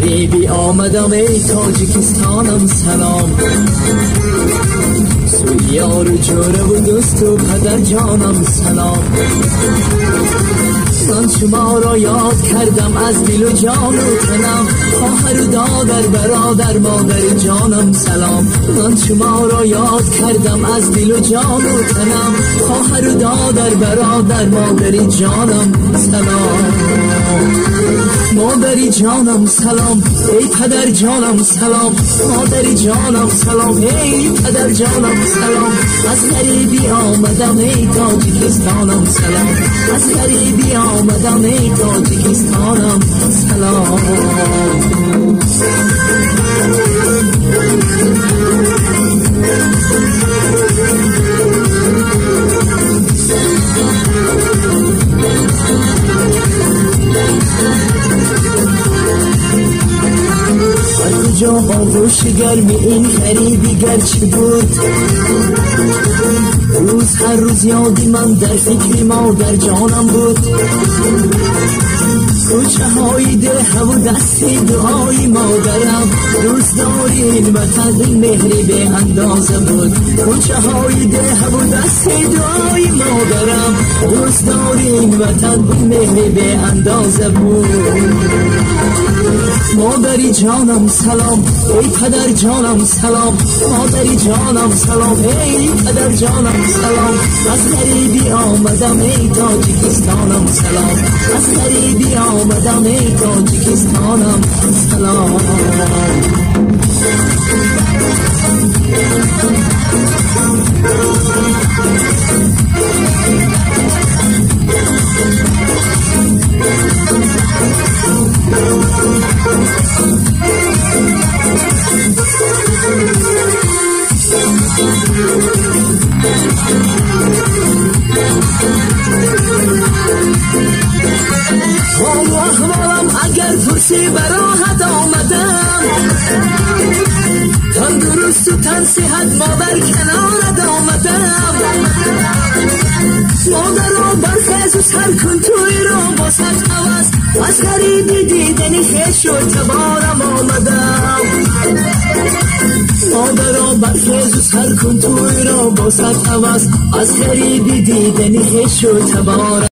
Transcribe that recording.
غریبی آمدم ای تاجیکستانم سلام. سوی یار و جوره و دوست و پدر جانم سلام. من شما را یاد کردم از دل و جان و تنم. خواهر و دادر برادر مادر جانم سلام. من شما را یاد کردم از دل و جان و تنم. خواهر و دادر برادر مادر جانم سلام. مادری جانم سلام. ای پدر جانم سلام. مادری جانم سلام. ای پدر جانم سلام. از غریبی آمدم ای تاجیکستانم سلام. از غریبی آمدم ای تاجیکستانم سلام. کجا آغوش گرمی این غریبی گرچه بود. روز هر روز یادی من در فکر در جانم بود. کوچه های ده و دستی دعای مادرم. روز داری این وطن مهری به اندازه بود. کوچه های ده و دستی دعای مادرم. روز داری این وطن مهری به اندازه بود. مادری جانم سلام ای پدر جانم سلام مادری جانم سلام ای پدر جانم سلام از غریبی آمدم ای تاجیکستانم سلام از غریبی آمدم ای تاجیکستانم سلام. اگر فرسی براحت آمدم تندرست و تن صحت مادر کنارت آمدم. مادر را برخیز و سر کن توی را با ست عوض از غریبی دیدنی خیش و تبارم آمدم. مادر را برخیز و سر کن توی را با عوض از غریبی دیدنی خیش و تبارم